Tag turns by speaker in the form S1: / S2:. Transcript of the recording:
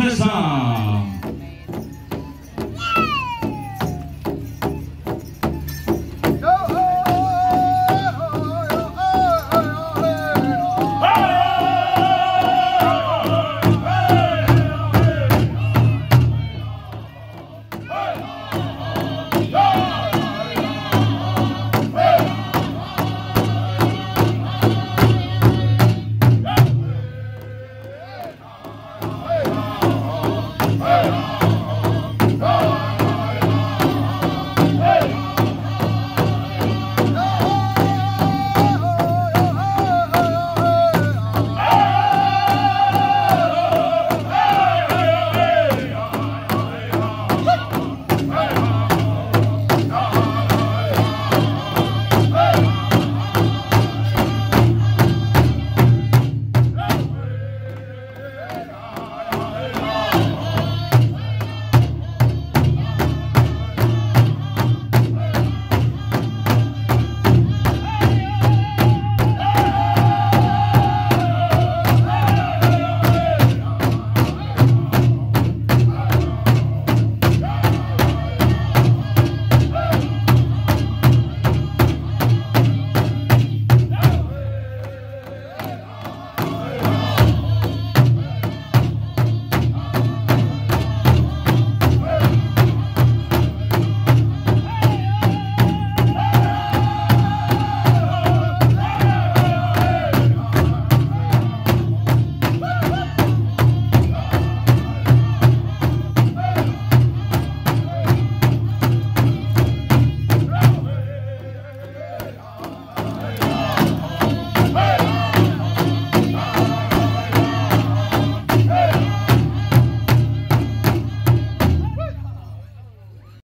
S1: The song.